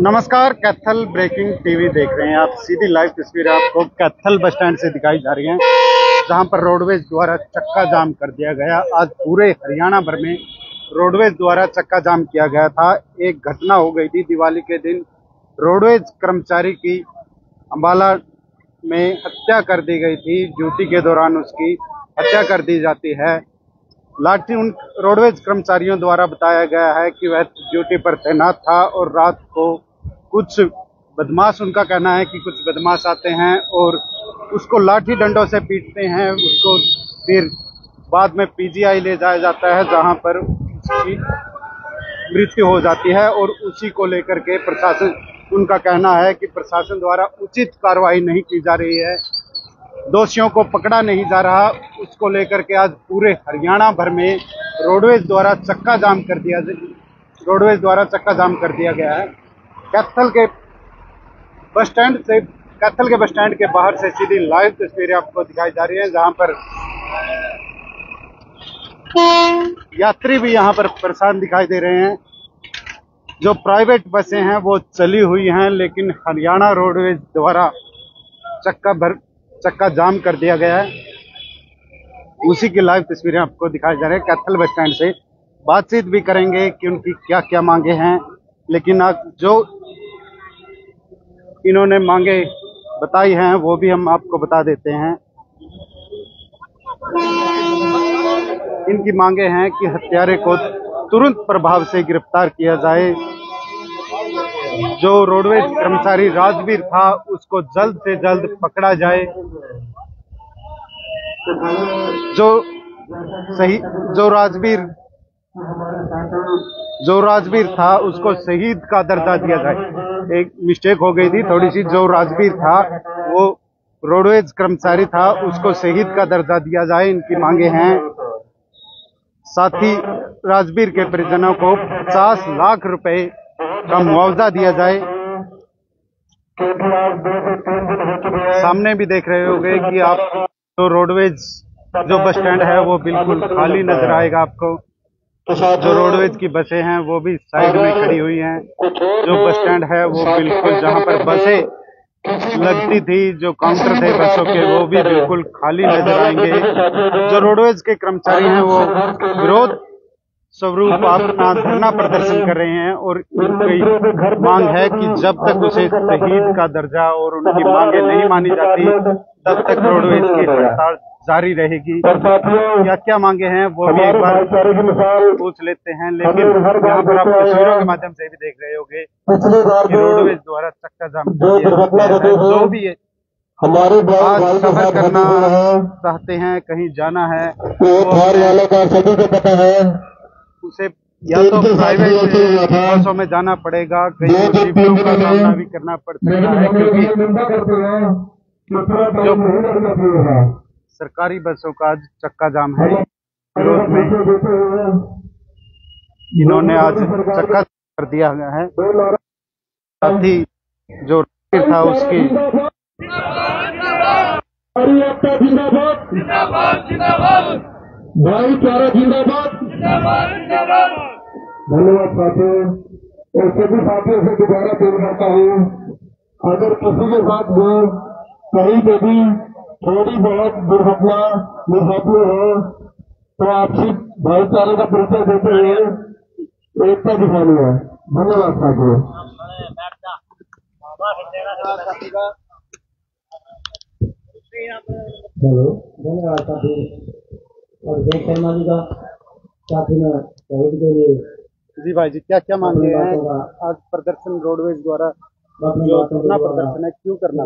नमस्कार, Kaithal breaking TV देख रहे हैं आप। सीधी लाइव तस्वीरें आपको कैथल बस स्टैंड से दिखाई जा रही हैं, जहाँ पर रोडवेज़ द्वारा चक्का जाम कर दिया गया। आज पूरे हरियाणा भर में रोडवेज़ द्वारा चक्का जाम किया गया था। एक घटना हो गई थी दिवाली के दिन। रोडवेज़ कर्मचारी की अम्बाला में हत्या कर दी गई थी। ड्यूटी के दौरान उसकी हत्या कर दी जाती है। लाठी उन रोडवेज़ कर्मचारियों द्वारा बताया गया है कि वह ड्यूटी पर तैनात था और रात को कुछ बदमाश, उनका कहना है कि कुछ बदमाश आते हैं और उसको लाठी डंडों से पीटते हैं। उसको फिर बाद में पीजीआई ले जाया जाता है, जहाँ पर उसकी मृत्यु हो जाती है और उसी को लेकर के प्रशासन, उनका कहना है कि प्रशासन द्वारा उचित कार्रवाई नहीं की जा रही है। दोषियों को पकड़ा नहीं जा रहा, उसको लेकर के आज पूरे हरियाणा भर में रोडवेज़ द्वारा चक्का जाम कर दिया रोडवेज़ द्वारा चक्का जाम कर दिया गया है। कैथल के बस स्टैंड से, कैथल के बस स्टैंड के बाहर से सीधी लाइव तस्वीरें आपको दिखाई जा रही हैं, जहाँ पर यात्री भी यहाँ पर परेशान दिखाई दे रहे हैं। जो प्राइवेट बसें हैं, वो चली हुई हैं, लेकिन हरियाणा रोडवेज़ द्वारा चक्का भर चक्का जाम कर दिया गया है। उसी की लाइव तस्वीरें आपको दिखाई जा रही है। कैथल बस स्टैंड से बातचीत भी करेंगे कि उनकी क्या क्या मांगे हैं। लेकिन आज जो इन्होंने मांगे बताई हैं, वो भी हम आपको बता देते हैं। इनकी मांगे हैं कि हत्यारे को तुरंत प्रभाव से गिरफ़्तार किया जाए। जो रोडवेज़ कर्मचारी राजवीर था, उसको जल्द से जल्द पकड़ा जाए। जो सही, जो राजवीर जो राजवीर था, उसको शहीद का दर्जा दिया जाए। एक मिस्टेक हो गई थी थोड़ी सी। जो राजवीर था, वो रोडवेज़ कर्मचारी था, उसको शहीद का दर्जा दिया जाए, इनकी मांगे हैं। साथ ही राजवीर के परिजनों को 50 लाख रुपए का मुआवजा दिया जाए। सामने भी देख रहे होंगे कि आप जो रोडवेज़ जो बस स्टैंड है, वो बिल्कुल खाली नज़र आएगा आपको। जो रोडवेज़ की बसें हैं, वो भी साइड में खड़ी हुई हैं। जो बस स्टैंड है, वो बिल्कुल जहाँ पर बसें लगती थी, जो काउंटर थे बसों के, वो भी बिल्कुल खाली नज़र आएँगे। जो रोडवेज़ के कर्मचारी हैं, वो विरोध स्वरूप अपना धरना प्रदर्शन कर रहे हैं और उनकी मांग है कि जब तक उसे शहीद का दर्जा और उनकी मांगे नहीं मानी जाती तब तक रोडवेज़ की हड़ताल जारी रहेगी। क्या क्या मांगे हैं वो भी एक बार पूछ लेते हैं लेकिन यहाँ पर आप तस्वीरों के माध्यम से भी देख रहे होंगे रोडवेज़ द्वारा चक्का जाम जो भी है हमारे सफ़र करना चाहते हैं कहीं जाना है वाले का सभी को पता है। उसे या तो प्राइवेट बसों में जाना पड़ेगा कई मुसीबतों का सामना भी करना पड़ सकता है क्योंकि जो सरकारी बसों का आज चक्का जाम है विरोध में इन्होंने आज चक्का कर दिया गया है साथ ही जो था उसकी भाईचारा जिंदाबाद। धन्यवाद साथियों। और सभी साथियों से दोबारा पेश करता हूँ। अगर किसी के साथ भी कहीं पे भी थोड़ी बहुत दुर्घटना मुसाफिर हो तो आपसी भाईचारे का परिचय देते हुए एकता दिखानी है। धन्यवाद साथियों। हेलो धन्यवाद साथी और जय शर्मा जी का। जी भाई जी क्या क्या मांगे हैं? आज प्रदर्शन रोडवेज़ द्वारा जो धरना प्रदर्शन है क्यों करना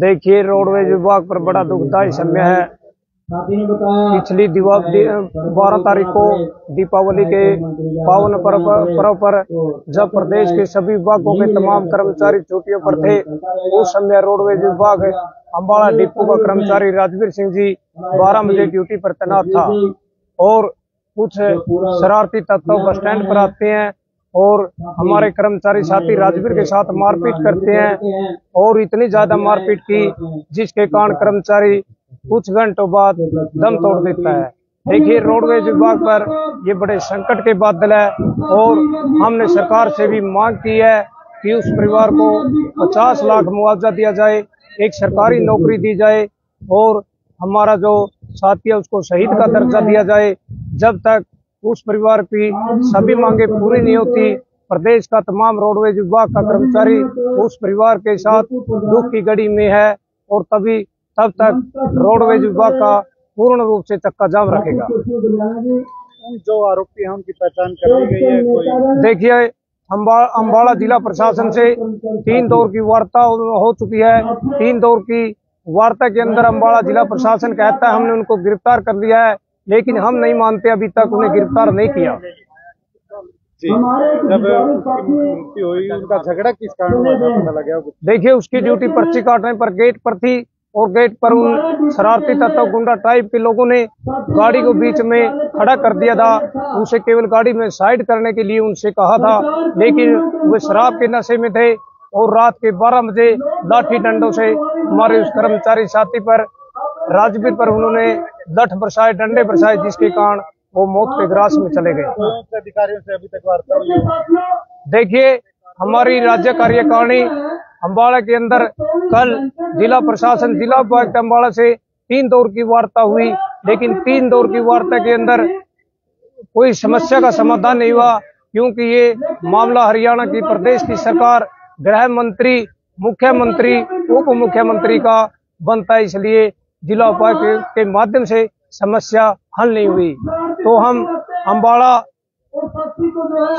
देखिए रोडवेज़ विभाग पर बड़ा दुखदायी समय है। पिछली दिवाली बारह तारीख को दीपावली के पावन पर्व पर्व पर जब प्रदेश के सभी विभागों के तमाम कर्मचारी छुट्टियों पर थे उस समय रोडवेज़ विभाग अम्बाड़ा डिपो का कर्मचारी राजवीर सिंह जी बारह बजे ड्यूटी पर तैनात था। और कुछ शरारती तत्व बस स्टैंड पर आते हैं और हमारे कर्मचारी साथी राजवीर के साथ मारपीट करते हैं और इतनी ज़्यादा मारपीट की जिसके कारण कर्मचारी कुछ घंटों बाद दम तोड़ देता है। देखिए रोडवेज़ विभाग पर ये बड़े संकट के बादल है और हमने सरकार से भी मांग की है कि उस परिवार को 50 लाख मुआवजा दिया जाए एक सरकारी नौकरी दी जाए और हमारा जो साथी है उसको शहीद का दर्जा दिया जाए। जब तक उस परिवार की सभी मांगे पूरी नहीं होती प्रदेश का तमाम रोडवेज़ विभाग का कर्मचारी उस परिवार के साथ दुख की घड़ी में है और तभी तब तक रोडवेज़ विभाग का पूर्ण रूप से चक्का जाम रखेगा। जो आरोपी हैं उनकी पहचान कर गई है कोई देखिए अम्बा अम्बाड़ा जिला प्रशासन से तीन दौर की वार्ता हो चुकी है। तीन दौर की वार्ता के अंदर अम्बाड़ा जिला प्रशासन कहता है हमने उनको गिरफ़्तार कर लिया है। लेकिन हम नहीं मानते अभी तक उन्हें गिरफ़्तार नहीं किया। जब उसकी हुई उनका झगड़ा किस कारण हुआ पता लगा देखिए उसकी ड्यूटी पर्ची काटने पर गेट पर थी और गेट पर उन शरारती तत्व गुंडा टाइप के लोगों ने गाड़ी को बीच में खड़ा कर दिया था। उसे केवल गाड़ी में साइड करने के लिए उनसे कहा था लेकिन वे शराब के नशे में थे और रात के 12 बजे लाठी डंडों से हमारे उस कर्मचारी साथी पर राजवीर पर उन्होंने लठ बरसाए डंडे बरसाए जिसके कारण वो मौत के ग्रास में चले गए। अधिकारियों से अभी तक वार्ता हुई देखिए हमारी राज्य कार्यकारिणी अम्बाड़ा के अंदर कल जिला प्रशासन जिला उपायुक्त अम्बाड़ा से तीन दौर की वार्ता हुई लेकिन तीन दौर की वार्ता के अंदर कोई समस्या का समाधान नहीं हुआ क्योंकि ये मामला हरियाणा की प्रदेश की सरकार गृह मंत्री मुख्यमंत्री उप मुख्यमंत्री का बनता है इसलिए जिला उपायुक्त के माध्यम से समस्या हल नहीं हुई। तो हम अम्बाड़ा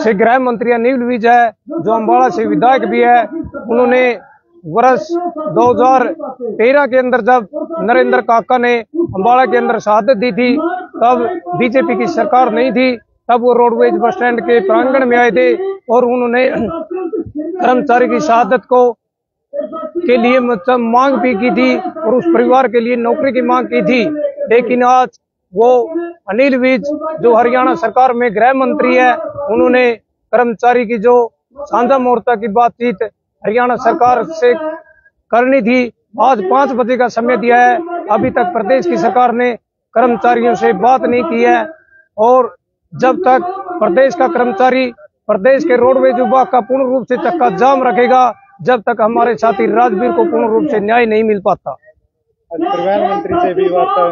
से गृह मंत्री अनिल विज है जो अम्बाड़ा से विधायक भी है उन्होंने वर्ष 2013 के अंदर जब नरेंद्र काका ने अम्बाड़ा के अंदर शहादत दी थी तब बीजेपी की सरकार नहीं थी तब वो रोडवेज़ बस स्टैंड के प्रांगण में आए थे और उन्होंने कर्मचारी की शहादत को के लिए मतलब मांग भी की थी और उस परिवार के लिए नौकरी की मांग की थी। लेकिन आज वो अनिल विज, जो हरियाणा सरकार में गृह मंत्री है, उन्होंने कर्मचारी की जो साझा मोर्चा की बातचीत हरियाणा सरकार से करनी थी, आज पाँच बजे का समय दिया है। अभी तक प्रदेश की सरकार ने कर्मचारियों से बात नहीं की है और जब तक प्रदेश का कर्मचारी प्रदेश के रोडवेज़ विभाग का पूर्ण रूप से चक्का जाम रखेगा जब तक हमारे साथी राजवीर को पूर्ण रूप से न्याय नहीं मिल पाता। परिवहन मंत्री से भी वार्ता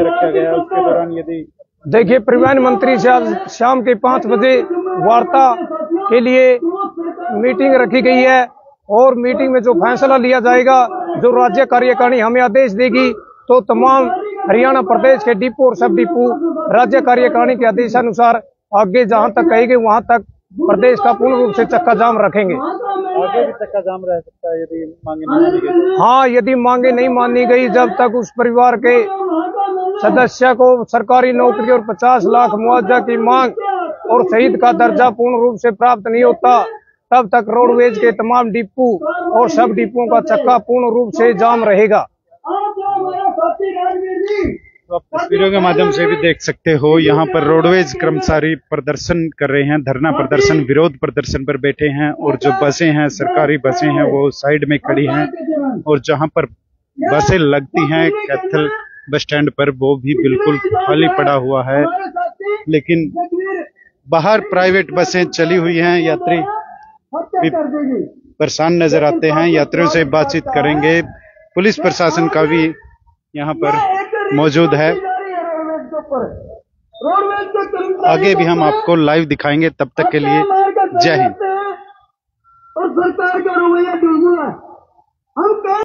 रखा गया उसके दौरान यदि देखिए परिवहन मंत्री से आज शाम के पाँच बजे वार्ता के लिए मीटिंग रखी गई है और मीटिंग में जो फैसला लिया जाएगा जो राज्य कार्यकारिणी हमें आदेश देगी तो तमाम हरियाणा प्रदेश के डिपो और सब डिपो राज्य कार्यकारिणी के आदेशानुसार आगे जहाँ तक कहेगी वहाँ तक प्रदेश का पूर्ण रूप से चक्का जाम रखेंगे। आगे भी चक्का जाम रह सकता है यदि मांगे नहीं मानी गई। हाँ यदि मांगे नहीं मानी गई जब तक उस परिवार के सदस्य को सरकारी नौकरी और 50 लाख मुआवजा की मांग और शहीद का दर्जा पूर्ण रूप से प्राप्त नहीं होता तब तक रोडवेज़ के तमाम डिपो और सब डिपों का चक्का पूर्ण रूप से जाम रहेगा। तो आप तस्वीरों के माध्यम से भी देख सकते हो, यहाँ पर रोडवेज़ कर्मचारी प्रदर्शन कर रहे हैं, धरना प्रदर्शन, विरोध प्रदर्शन पर बैठे हैं, और जो बसें हैं, सरकारी बसें हैं, वो साइड में खड़ी हैं, और जहाँ पर बसें लगती हैं, कैथल बस स्टैंड पर, वो भी बिल्कुल खाली पड़ा हुआ है, लेकिन बाहर प्राइवेट बसें चली हुई हैं, यात्री भी परेशान नज़र आते हैं, यात्रियों से बातचीत करेंगे, पुलिस प्रशासन का भी यहाँ पर मौजूद है। आगे भी हम आपको लाइव दिखाएँगे तब तक के लिए जय हिंद। और सरकार का रवैया बिल्कुल है। हम